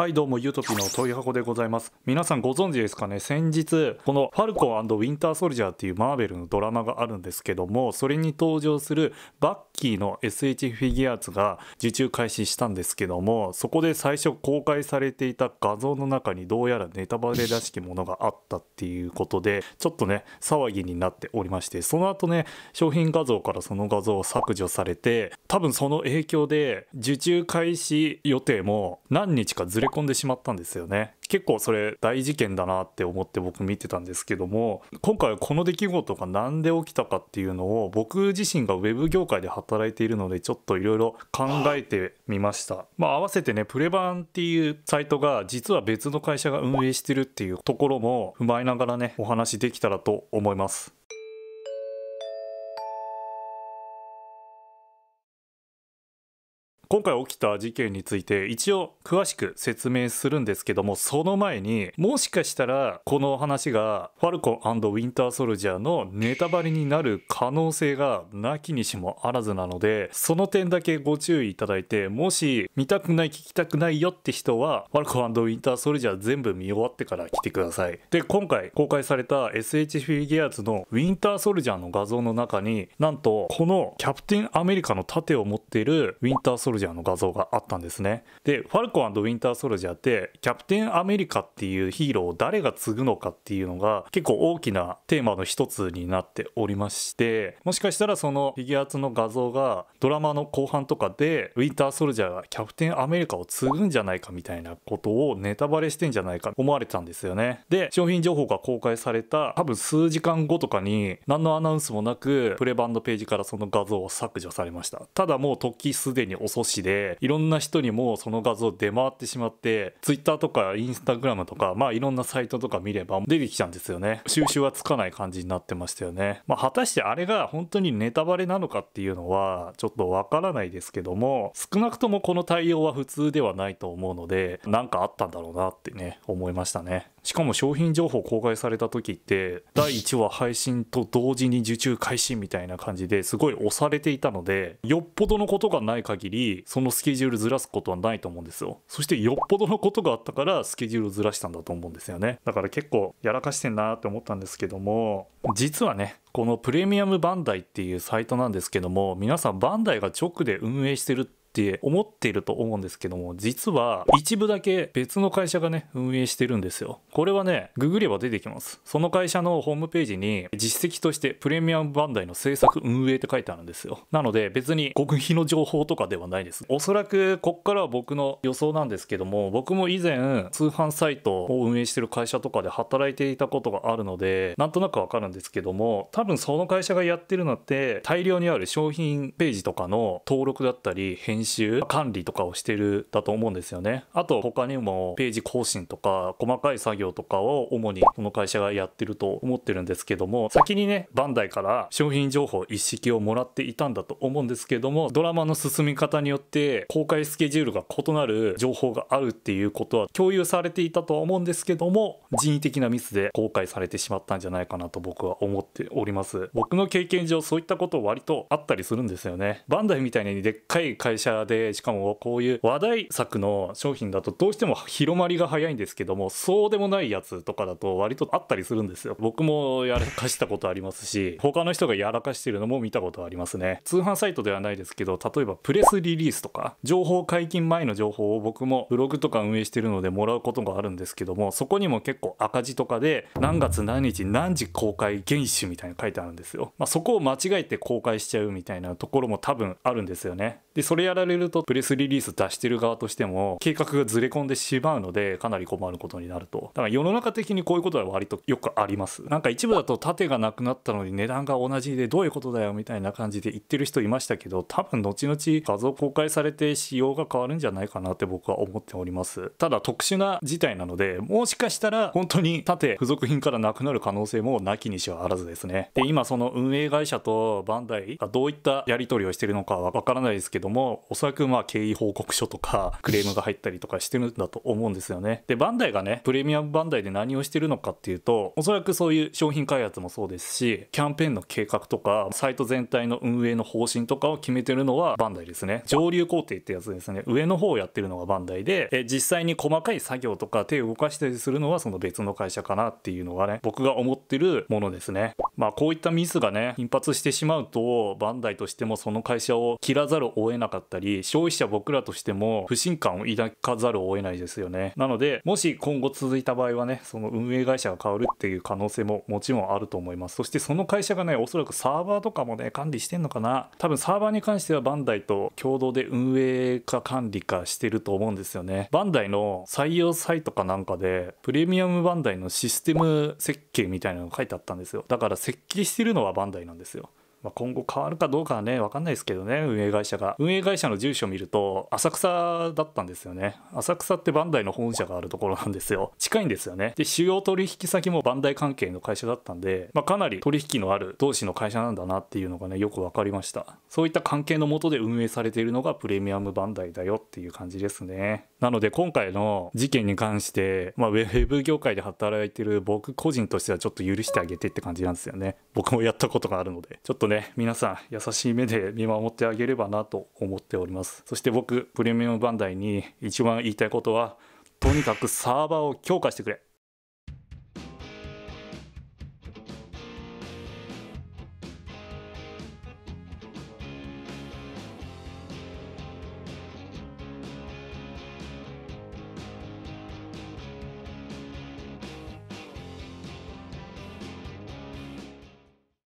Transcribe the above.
はいどうもゆとぴの問い箱でございます。皆さんご存知ですかね？先日この「ファルコンウィンターソルジャー」っていうマーベルのドラマがあるんですけどもそれに登場するバッキーの SH フィギュアーツが受注開始したんですけどもそこで最初公開されていた画像の中にどうやらネタバレらしきものがあったっていうことでちょっとね騒ぎになっておりましてその後ね商品画像からその画像を削除されて多分その影響で受注開始予定も何日かずれ込んでしまったんですよね。結構それ大事件だなって思って僕見てたんですけども今回はこの出来事が何で起きたかっていうのを僕自身が web 業界で働いているのでちょっといろいろ考えてみました。まあ合わせてねプレバンっていうサイトが実は別の会社が運営してるっていうところも踏まえながらねお話できたらと思います。今回起きた事件について一応詳しく説明するんですけどもその前にもしかしたらこの話がファルコンウィンターソルジャーのネタバレになる可能性がなきにしもあらずなのでその点だけご注意いただいてもし見たくない聞きたくないよって人はファルコンウィンターソルジャー全部見終わってから来てください。で今回公開された SH フィギュアーズのウィンターソルジャーの画像の中になんとこのキャプテンアメリカの盾を持っているウィンターソルジャージャーの画像があったんですね。でファルコンウィンターソルジャーってキャプテンアメリカっていうヒーローを誰が継ぐのかっていうのが結構大きなテーマの一つになっておりましてもしかしたらそのフィギュアーツの画像がドラマの後半とかでウィンターソルジャーがキャプテンアメリカを継ぐんじゃないかみたいなことをネタバレしてんじゃないか思われてたんですよね。で商品情報が公開された多分数時間後とかに何のアナウンスもなくプレバンドページからその画像を削除されました。ただもう時すでに遅しでいろんな人にもその画像出回ってしまって Twitter とか Instagram とかまあいろんなサイトとか見れば出てきちゃうんですよね。収集はつかない感じになってましたよね。まあ果たしてあれが本当にネタバレなのかっていうのはちょっとわからないですけども少なくともこの対応は普通ではないと思うので何かあったんだろうなってね思いましたね。しかも商品情報公開された時って第1話配信と同時に受注開始みたいな感じですごい押されていたのでよっぽどのことがない限りそのスケジュールずらすことはないと思うんですよ。そしてよっぽどのことがあったからスケジュールをずらしたんだと思うんですよね。だから結構やらかしてんなって思ったんですけども実はねこのプレミアムバンダイっていうサイトなんですけども皆さんバンダイが直で運営してるって思っていると思うんですけども実は一部だけ別の会社がね運営してるんですよ。これはねググれば出てきます。その会社のホームページに実績としてプレミアムバンダイの制作運営って書いてあるんですよ。なので別に極秘の情報とかではないです。おそらくこっからは僕の予想なんですけども僕も以前通販サイトを運営してる会社とかで働いていたことがあるのでなんとなくわかるんですけども多分その会社がやってるのって大量にある商品ページとかの登録だったり編編集管理とかをしてるだと思うんですよね。あと他にもページ更新とか細かい作業とかを主にこの会社がやってると思ってるんですけども先にねバンダイから商品情報一式をもらっていたんだと思うんですけどもドラマの進み方によって公開スケジュールが異なる情報があるっていうことは共有されていたとは思うんですけども人為的なミスで公開されてしまったんじゃないかなと僕は思っております。僕の経験上そういったこと割とあったりするんですよね。バンダイみたいにでっかい会社でしかもこういう話題作の商品だとどうしても広まりが早いんですけどもそうでもないやつとかだと割とあったりするんですよ。僕もやらかしたことありますし 他の人がやらかしてるのも見たことありますね通販サイトではないですけど例えばプレスリリースとか情報解禁前の情報を僕もブログとか運営してるのでもらうことがあるんですけどもそこにも結構赤字とかで何月何日何時公開原種みたいな書いてあるんですよ、まあ、そこを間違えて公開しちゃうみたいなところも多分あるんですよね。でそれやられるとプレスリリース出してる側としても計画がずれ込んでしまうのでかなり困ることになると。だから世の中的にこういうことは割とよくあります。なんか一部だと盾がなくなったのに値段が同じでどういうことだよみたいな感じで言ってる人いましたけど多分後々画像公開されて仕様が変わるんじゃないかなって僕は思っております。ただ特殊な事態なのでもしかしたら本当に盾付属品からなくなる可能性もなきにしはあらずですね。で今その運営会社とバンダイがどういったやり取りをしてるのかはわからないですけどけどもおそらくまあ経緯報告書とか クレームが入ったりとかしてるんだと思うんですよね。でバンダイがねプレミアムバンダイで何をしてるのかっていうとおそらくそういう商品開発もそうですしキャンペーンの計画とかサイト全体の運営の方針とかを決めてるのはバンダイですね。上流工程ってやつですね。上の方をやってるのがバンダイでえ実際に細かい作業とか手を動かしたりするのはその別の会社かなっていうのがね僕が思ってるものですね。まあこういったミスがね頻発してしまうとバンダイとしてもその会社を切らざるを得なかったり消費者僕らとしても不信感を抱かざるを得ないですよね。なのでもし今後続いた場合はねその運営会社が変わるっていう可能性ももちろんあると思います。そしてその会社がねおそらくサーバーとかもね管理してんのかな。多分サーバーに関してはバンダイと共同で運営か管理かしてると思うんですよね。バンダイの採用サイトかなんかでプレミアムバンダイのシステム設計みたいなのが書いてあったんですよ。だから設計してるのはバンダイなんですよ。まあ、今後変わるかどうかはね分かんないですけどね運営会社が。運営会社の住所を見ると浅草だったんですよね。浅草ってバンダイの本社があるところなんですよ。近いんですよね。で主要取引先もバンダイ関係の会社だったんで、まあ、かなり取引のある同士の会社なんだなっていうのがねよく分かりました。そういった関係のもとで運営されているのがプレミアムバンダイだよっていう感じですね。なので今回の事件に関して、まあ、ウェブ業界で働いてる僕個人としてはちょっと許してあげてって感じなんですよね。僕もやったことがあるのでちょっとね皆さん優しい目で見守ってあげればなと思っております。そして僕プレミアムバンダイに一番言いたいことはとにかくサーバーを強化してくれ。